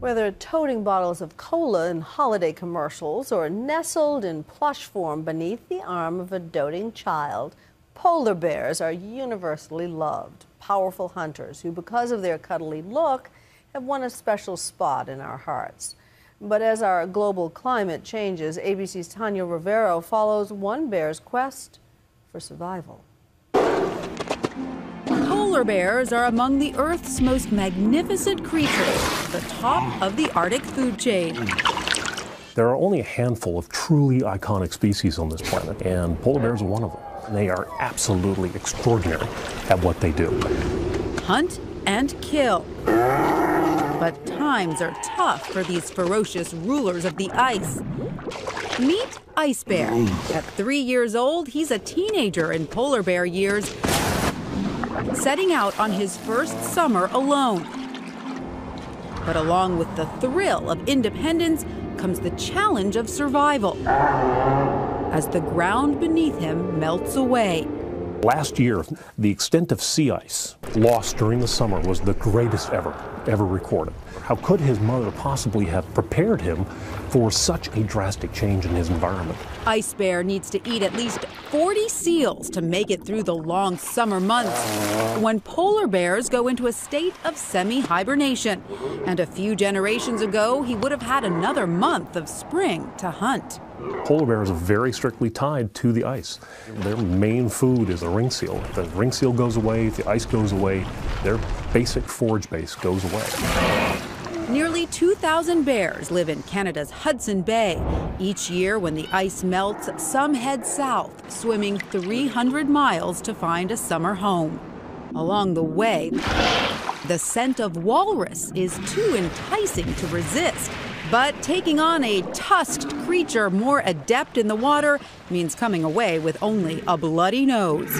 Whether toting bottles of cola in holiday commercials or nestled in plush form beneath the arm of a doting child, polar bears are universally loved, powerful hunters who, because of their cuddly look, have won a special spot in our hearts. But as our global climate changes, ABC's Tanya Rivero follows one bear's quest for survival. Polar bears are among the Earth's most magnificent creatures, the top of the Arctic food chain. There are only a handful of truly iconic species on this planet, and polar bears are one of them. They are absolutely extraordinary at what they do. Hunt and kill. But times are tough for these ferocious rulers of the ice. Meet Ice Bear. At three years old, he's a teenager in polar bear years setting out on his first summer alone. But along with the thrill of independence comes the challenge of survival as the ground beneath him melts away. Last year, the extent of sea ice lost during the summer was the greatest ever, ever recorded. How could his mother possibly have prepared him for such a drastic change in his environment? Ice Bear needs to eat at least 40 seals to make it through the long summer months when polar bears go into a state of semi hibernation. And a few generations ago, he would have had another month of spring to hunt. Polar bears are very strictly tied to the ice. Their main food is a ring seal. If the ring seal goes away, if the ice goes away, their basic forage base goes away. Nearly 2,000 bears live in Canada's Hudson Bay. Each year, when the ice melts, some head south, swimming 300 miles to find a summer home. Along the way, the scent of walrus is too enticing to resist. But taking on a tusked creature more adept in the water means coming away with only a bloody nose.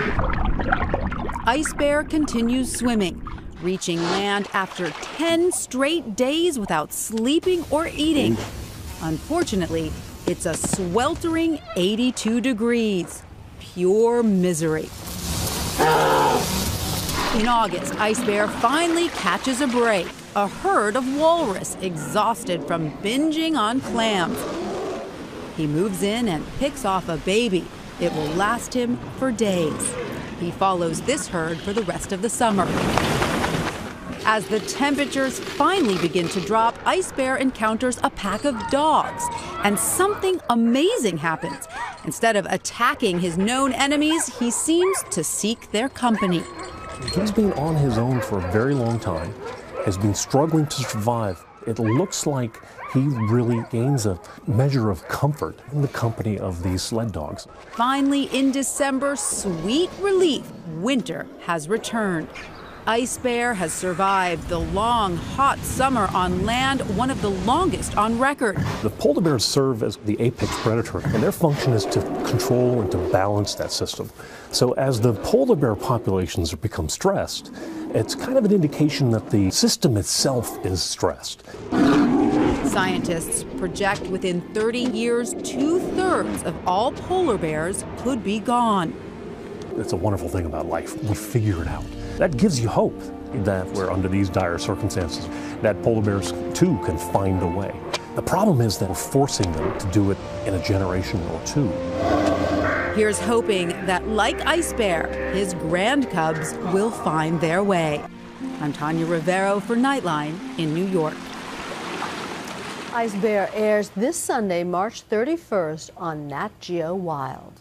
Ice Bear continues swimming, reaching land after 10 straight days without sleeping or eating. Unfortunately, it's a sweltering 82 degrees. Pure misery. In August, Ice Bear finally catches a break a herd of walrus exhausted from binging on clams. He moves in and picks off a baby. It will last him for days. He follows this herd for the rest of the summer. As the temperatures finally begin to drop, Ice Bear encounters a pack of dogs. And something amazing happens. Instead of attacking his known enemies, he seems to seek their company. He's been on his own for a very long time has been struggling to survive, it looks like he really gains a measure of comfort in the company of these sled dogs. Finally, in December, sweet relief, winter has returned. Ice Bear has survived the long, hot summer on land, one of the longest on record. The polar bears serve as the apex predator, and their function is to control and to balance that system. So as the polar bear populations become stressed, it's kind of an indication that the system itself is stressed. Scientists project within 30 years, two thirds of all polar bears could be gone. It's a wonderful thing about life. We figure it out. That gives you hope that we're under these dire circumstances, that polar bears too can find a way. The problem is that we're forcing them to do it in a generation or two. Here's hoping that, like Ice Bear, his grand cubs will find their way. I'm Tanya Rivero for Nightline in New York. Ice Bear airs this Sunday, March 31st on Nat Geo Wild.